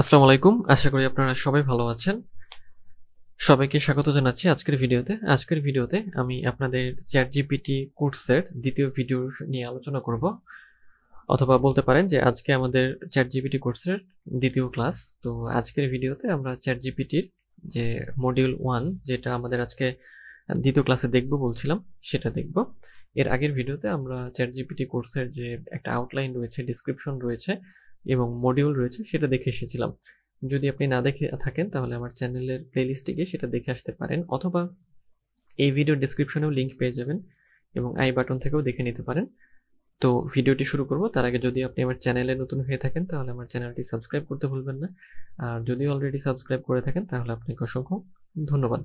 আসসালামু আলাইকুম। আশা করি আপনারা সবাই ভালো আছেন। সবাইকে স্বাগত জানাচ্ছি আজকের ভিডিওতে। আজকের ভিডিওতে আমি আপনাদের চ্যাট জিপিটি কোর্সের দ্বিতীয় ভিডিও নিয়ে আলোচনা করব। অথবা বলতে পারেন যে আজকে আমাদের চ্যাট জিপিটি কোর্সের দ্বিতীয় ক্লাস। তো আজকের ভিডিওতে আমরা চ্যাট জিপিটির যে মডিউল ওয়ান যেটা আমাদের আজকে দ্বিতীয় ক্লাসে দেখব বলছিলাম, সেটা দেখব। এর আগের ভিডিওতে আমরা চ্যাট জিপিটি কোর্সের যে একটা আউটলাইন রয়েছে ডিসক্রিপশন রয়েছে এবং মডিউল রয়েছে, সেটা দেখে এসেছিলাম। যদি আপনি না দেখে থাকেন, তাহলে আমার চ্যানেলের প্লেলিস্টে গিয়ে সেটা দেখে আসতে পারেন, অথবা এই ভিডিও ডিসক্রিপশনেও লিঙ্ক পেয়ে যাবেন এবং আই বাটন থেকেও দেখে নিতে পারেন। তো ভিডিওটি শুরু করব, তার আগে যদি আপনি আমার চ্যানেলে নতুন হয়ে থাকেন, তাহলে আমার চ্যানেলটি সাবস্ক্রাইব করতে ভুলবেন না। আর যদি অলরেডি সাবস্ক্রাইব করে থাকেন, তাহলে আপনাকে অসংখ্য ধন্যবাদ।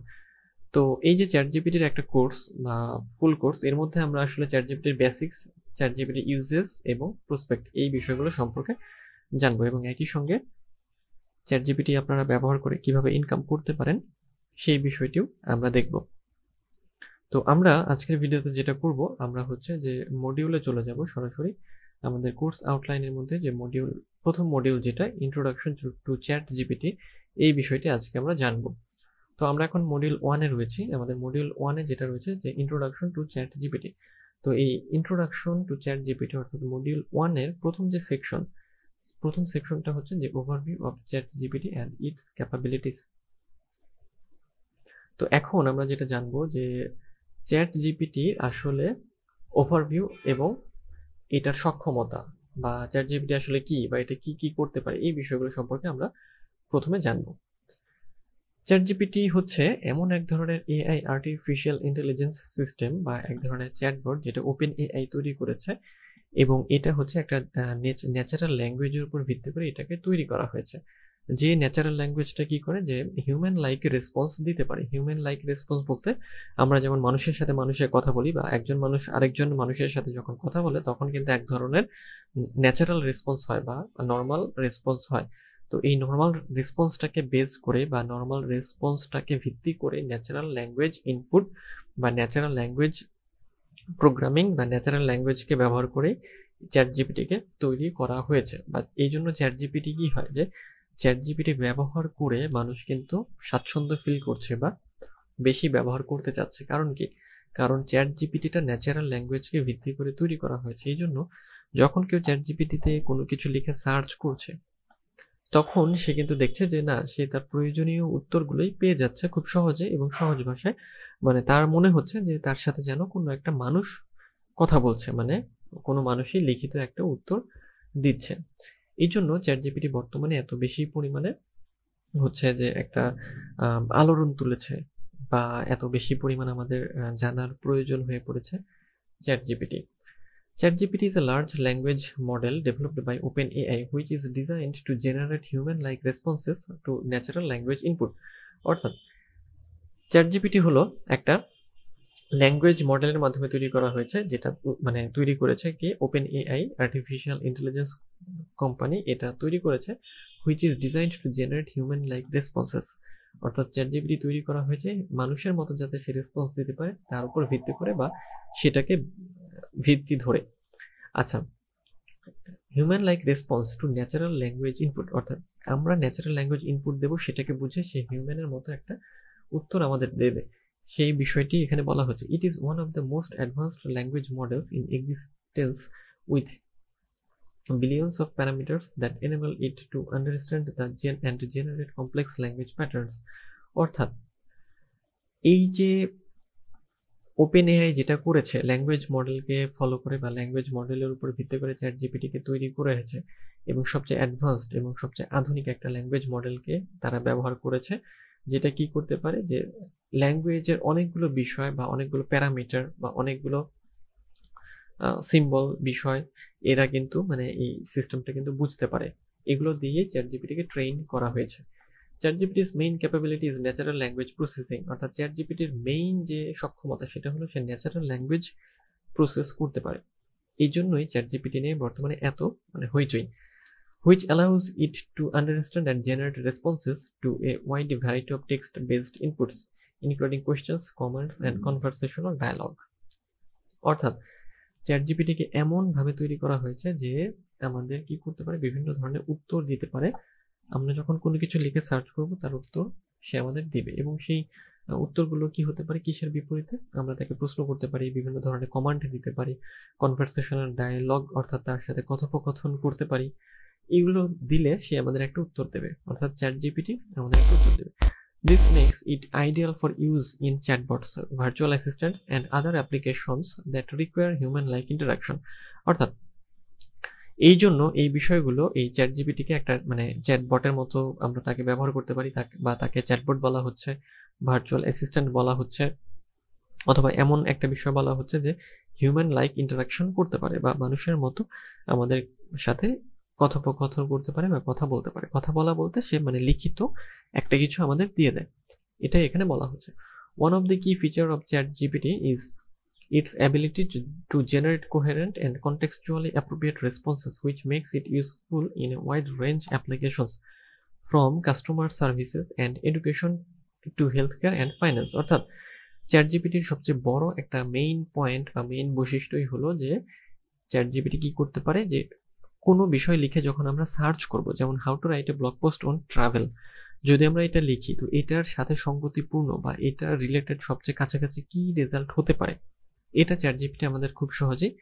তো এই যে চ্যাট জিপিটির একটা কোর্স বা ফুল কোর্স এর মধ্যে আমরা আসলে চ্যাট জিপিটির বেসিক্স চ্যাট জিপিটির ইউজেস এবং প্রসপেক্ট এই বিষয়গুলো সম্পর্কে জানব। এবং একই সঙ্গে চ্যাট জিপিটি আপনারা ব্যবহার করে কীভাবে ইনকাম করতে পারেন, সেই বিষয়টিও আমরা দেখব। তো আমরা আজকের ভিডিওতে যেটা করব, আমরা হচ্ছে যে মডিউলে চলে যাব সরাসরি। আমাদের কোর্স আউটলাইনের মধ্যে যে মডিউল প্রথম মডিউল যেটা ইন্ট্রোডাকশন টু চ্যাট জিপিটি এই বিষয়টি আজকে আমরা জানব। তো আমরা এখন মডিউল ওয়ানে রয়েছি। আমাদের মডিউল ওয়ানে যেটা রয়েছে যে ইন্ট্রোডাকশন টু চ্যাট জিপিটি তো এই ইন্ট্রোডাকশন টু চ্যাট জিপিটি অর্থাৎ মডিউল ওয়ানের প্রথম যে সেকশন প্রথম সেকশনটা হচ্ছে যে overview of chat GPT and its capabilities তো এখন আমরা যেটা জানব যে চ্যাট জিপিটি আসলে ওভারভিউ এবং এটার সক্ষমতা বা চ্যাট জিপিটি আসলে কি বা এটা কি কি করতে পারে এই বিষয়গুলো সম্পর্কে আমরা প্রথমে জানব। চ্যাট জিপিটি হচ্ছে এমন এক ধরনের এআই আর্টিফিশিয়াল ইন্টেলিজেন্স সিস্টেম বা এক ধরনের চ্যাটবোর্ড যেটা ওপেন এআই তৈরি করেছে। এবং এটা হচ্ছে একটা ন্যাচারাল ল্যাঙ্গুয়েজের উপর ভিত্তি করে এটাকে তৈরি করা হয়েছে। যে ন্যাচারাল ল্যাঙ্গুয়েজটা কি করে? যে হিউম্যান লাইক রেসপন্স দিতে পারে। হিউম্যান লাইক রেসপন্স বলতে আমরা যেমন মানুষের সাথে মানুষের কথা বলি বা একজন মানুষ আরেকজন মানুষের সাথে যখন কথা বলে তখন কিন্তু এক ধরনের ন্যাচারাল রেসপন্স হয় বা নর্মাল রেসপন্স হয়। তো এই নর্মাল রেসপন্সটাকে বেস করে বা নর্মাল রেসপন্সটাকে ভিত্তি করে ন্যাচারাল ল্যাঙ্গুয়েজ ইনপুট বা ন্যাচারাল ল্যাঙ্গুয়েজ প্রোগ্রামিং বা ন্যাচারাল ল্যাঙ্গুয়েজকে ব্যবহার করে চ্যাট জিপিটিকে তৈরি করা হয়েছে। বা এই জন্য চ্যাট জিপিটি কি হয় যে চ্যাট জিপিটি ব্যবহার করে মানুষ কিন্তু স্বাচ্ছন্দ্য ফিল করছে বা বেশি ব্যবহার করতে চাচ্ছে। কারণ কি? কারণ চ্যাট জিপিটিটা ন্যাচারাল ল্যাঙ্গুয়েজকে ভিত্তি করে তৈরি করা হয়েছে। এই জন্য যখন কেউ চ্যাট জিপিটিতে কোনো কিছু লিখে সার্চ করছে তখন সে কিন্তু দেখছে যে, না, সে তার প্রয়োজনীয় উত্তরগুলোই পেয়ে যাচ্ছে খুব সহজে এবং সহজ ভাষায়। মানে তার মনে হচ্ছে যে, তার সাথে যেন কোনো একটা মানুষ কথা বলছে মানে কোনো মানুষই লিখিত একটা উত্তর দিচ্ছে। এই জন্য চ্যাট জিপিটি বর্তমানে এত বেশি পরিমাণে হচ্ছে যে, একটা আলোড়ন তুলেছে বা এত বেশি পরিমাণ আমাদের জানার প্রয়োজন হয়ে পড়েছে chat GPT ChatGPT is a large language model developed by OpenAI, which is designed to generate human-like responses to natural language input. অর্থাৎ, ChatGPT হলো একটা ল্যাঙ্গুয়েজ মডেলের মাধ্যমে তৈরি করা হয়েছে, যেটা মানে তৈরি করেছে কি? Open AI artificial intelligence company এটা তৈরি করেছে which is designed to generate human like responses অর্থাৎ চ্যাট জিপিটি তৈরি করা হয়েছে মানুষের মতো যাতে সে রেসপন্স দিতে পারে, তার উপর ভিত্তি করে বা সেটাকে ভিত্তি ধরে। আচ্ছা human like response to natural language input অর্থাৎ আমরা ন্যাচারাল ল্যাঙ্গুয়েজ ইনপুট দেবো, সেটাকে বুঝে সে হিউম্যানের মতো একটা উত্তর আমাদের দেবে। সেই বিষয়টি এখানে বলা হচ্ছে। It is one of the most advanced language models in existence with billions of parameters that enable it to understand the gen, and generate complex language patterns. অর্থাৎ, এই যে ওপেন এআই যেটা করেছে ল্যাঙ্গুয়েজ মডেলকে ফলো করে বা language মডেলের উপর ভিত্তি করে চ্যাট জিপিটিকে তৈরি করেছে এবং সবচেয়ে অ্যাডভান্সড এবং সবচেয়ে আধুনিক একটা ল্যাঙ্গুয়েজ মডেলকে তারা ব্যবহার করেছে, যেটা কি করতে পারে যে ল্যাঙ্গুয়েজের অনেকগুলো বিষয় বা অনেকগুলো প্যারামিটার বা অনেকগুলো সিম্বল বিষয় এরা কিন্তু মানে এই সিস্টেমটা কিন্তু বুঝতে পারে। এগুলো দিয়ে চ্যাট জিপিটিকে ট্রেন করা হয়েছে। Chat জিপিটির main capability is natural language processing অর্থাৎ চ্যাট জিপিটির মেইন যে সক্ষমতা সেটা হলো সে ন্যাচারাল ল্যাঙ্গুয়েজ প্রসেস করতে পারে। এই জন্যই চ্যাট জিপিটি নিয়ে বর্তমানে এত মানে হইচই। Which which allows it to understand and generate responses to a wide variety of text-based inputs, including questions, comments, and conversational dialogue. অর্থাৎ চ্যাট জিপিটিকে এমনভাবে তৈরি করা হয়েছে যে আমাদের কি করতে পারে? বিভিন্ন ধরনের উত্তর দিতে পারে। আমরা যখন কোনো কিছু লিখে সার্চ করব তার উত্তর সে আমাদের দিবে এবং সেই উত্তরগুলো কি হতে পারে কিসের বিপরীতে আমরা তাকে প্রশ্ন করতে পারি বিভিন্ন ধরনের কমান্ড দিতে পারি কনভারসেশনাল ডায়ালগ অর্থাৎ তার সাথে কথোপকথন করতে পারি এগুলো দিলে সে আমাদের একটা উত্তর দেবে অর্থাৎ চ্যাট জিপিটি আমাদের একটা উত্তর দেবে This makes it ideal for use in chatbots, virtual assistants, and other applications that require human-like interaction. অর্থাৎ এই জন্য এই বিষয়গুলো এই চ্যাট জিপিটিকে একটা মানে চ্যাটবটের মতো আমরা তাকে ব্যবহার করতে পারি বা তাকে চ্যাটবট বলা হচ্ছে, ভার্চুয়াল অ্যাসিস্ট্যান্ট বলা হচ্ছে, অথবা এমন একটা বিষয় বলা হচ্ছে যে হিউম্যান লাইক ইন্টারাকশন করতে পারে বা মানুষের মতো আমাদের সাথে কথোপকথন করতে পারে বা কথা বলতে পারে। কথা বলা বলতে সে মানে লিখিত একটা কিছু আমাদের দিয়ে দেয়। এটাই এখানে বলা হচ্ছে। One of the key feature of chat GPT is its ability to, to generate coherent and contextually appropriate responses which makes it useful in a wide range applications from customer services and education to healthcare and finance অর্থাৎ chat জিপিটির সবচেয়ে বড় একটা main point বা main বৈশিষ্ট্যই হলো যে chat GPT কি করতে পারে যে কোনো বিষয় লিখে যখন আমরা সার্চ করব যেমন how to write a blog post on travel যদি আমরা এটা লিখি তো এটার সাথে সঙ্গতিপূর্ণ বা এটার রিলেটেড সবচেয়ে কাছাকাছি কি রেজাল্ট হতে পারে এটা চ্যাট জিপিটি আমাদের খুব সহজেই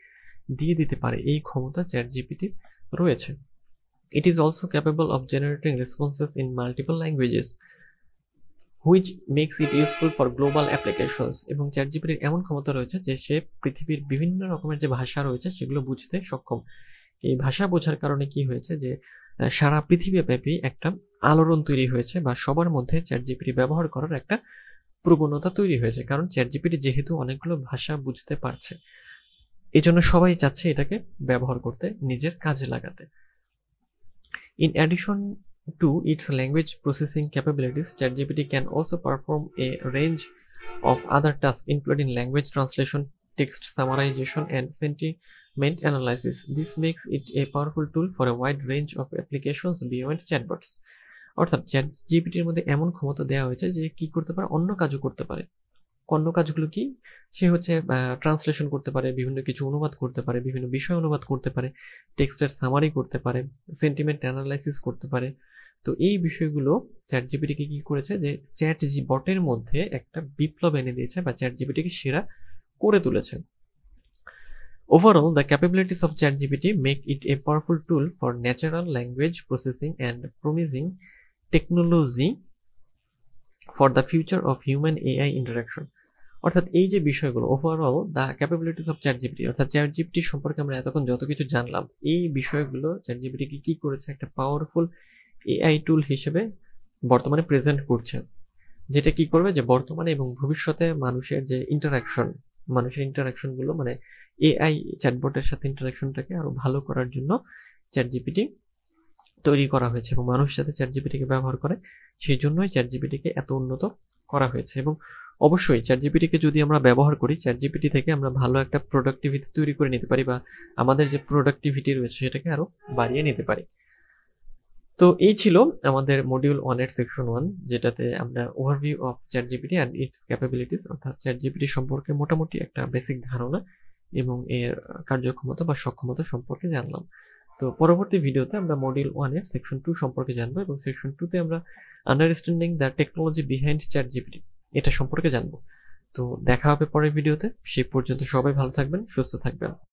দিয়ে দিতে পারে, এই ক্ষমতা চ্যাট জিপিটির রয়েছে। It is also capable of generating responses in multiple languages which makes it useful for global applications এবং চ্যাট জিপিটির এমন ক্ষমতা রয়েছে যে সে পৃথিবীর বিভিন্ন রকমের যে ভাষা রয়েছে সেগুলো বুঝতে সক্ষম। এই ভাষা বোঝার কারণে কি হয়েছে যে সারা পৃথিবীব্যাপী একটা আলোড়ন তৈরি হয়েছে বা সবার মধ্যে চ্যাট জিপিটি ব্যবহার করার একটা প্রবণতা তৈরি হয়েছে, কারণ চ্যাট জিপিটি যেহেতু অনেকগুলো ভাষা বুঝতে পারছে এই জন্য সবাই চাচ্ছে এটাকে ব্যবহার করতে, নিজের কাজে লাগাতে। In addition to its language processing capabilities ChatGPT can also perform a range of other task including language translation text summarisation and sentiment analysis this makes it a powerful tool for a wide range of applications beyond chatbots অর্থাৎ chat জিপিটির মধ্যে এমন ক্ষমতা দেওয়া হয়েছে যে কি করতে পারে অন্য কাজও করতে পারে। অন্য কাজগুলো কি? সে হচ্ছে ট্রান্সলেশন করতে পারে বিভিন্ন কিছু অনুবাদ করতে পারে বিভিন্ন বিষয় অনুবাদ করতে পারে টেক্সটের সামারি করতে পারে সেন্টিমেন্ট অ্যানালাইসিস করতে পারে। তো এই বিষয়গুলো চ্যাট জিপিটিকে কি করেছে যে চ্যাট জি বটের মধ্যে একটা বিপ্লব এনে দিয়েছে বা চ্যাট জিপিটিকে সেরা করে তুলেছে। Overall, the capabilities of ChatGPT make it a powerful tool for natural language processing and promising technology for the future of human AI interaction অর্থাৎ এই যে বিষয়গুলো overall the capabilities of chat GPT অর্থাৎ chat GPT সম্পর্কে আমরা এতক্ষণ যত কিছু জানলাম, এই বিষয়গুলো চ্যাট জিপিটিকে কি করেছে, একটা পাওয়ারফুল এআই টুল হিসেবে বর্তমানে প্রেজেন্ট করছে। যেটা কি করবে যে বর্তমানে এবং ভবিষ্যতে মানুষের যে ইন্টারাকশন মানুষের ইন্টারাকশনগুলো মানে এআই চ্যাটবটের সাথে ইন্টারাকশনটাকে আরও ভালো করার জন্য চ্যাট জিপিটি তৈরি করা হয়েছে এবং মানুষ যাতে চ্যাট জিপিটিকে ব্যবহার করে সেই জন্যই চ্যাট জিপিটিকে এত উন্নত করা হয়েছে। এবং অবশ্যই চ্যাট জিপিটিকে যদি আমরা ব্যবহার করি চ্যাট জিপিটি থেকে আমরা ভালো একটা প্রোডাক্টিভিটি তৈরি করে নিতে পারি বা আমাদের যে প্রোডাক্টিভিটি রয়েছে সেটাকে আরও বাড়িয়ে নিতে পারি। তো এই ছিল আমাদের মডিউল ওয়ানের সেকশন ওয়ান যেটাতে আমরা overview of chat GPT and its capabilities অর্থাৎ চ্যাট জিপিটি সম্পর্কে মোটামুটি একটা বেসিক ধারণা এবং এর কার্যক্ষমতা বা সক্ষমতা সম্পর্কে জানলাম। তো পরবর্তী ভিডিওতে আমরা মডিউল ওয়ানের সেকশন টু সম্পর্কে জানব এবং সেকশন টুতে আমরা understanding the technology behind chat GPT এটা সম্পর্কে জানব। তো দেখা হবে পরের ভিডিওতে। সেই পর্যন্ত সবাই ভালো থাকবেন, সুস্থ থাকবেন।